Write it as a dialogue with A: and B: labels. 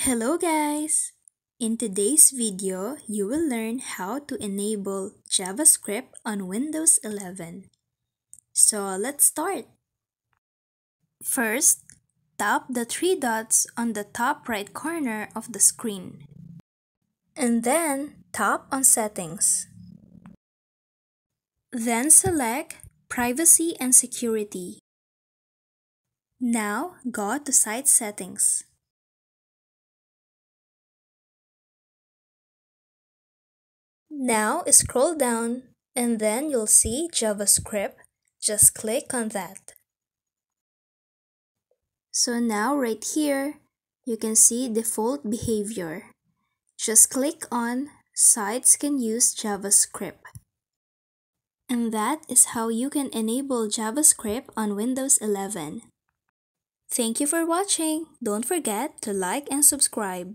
A: Hello guys! In today's video, you will learn how to enable JavaScript on Windows 11. So let's start. First, tap the three dots on the top right corner of the screen. And then tap on Settings. Then select Privacy and Security. Now go to Site Settings. Now scroll down and then you'll see JavaScript. Just click on that. So now right here, you can see default behavior. Just click on Sites can use JavaScript. And that is how you can enable JavaScript on Windows 11. Thank you for watching. Don't forget to like and subscribe.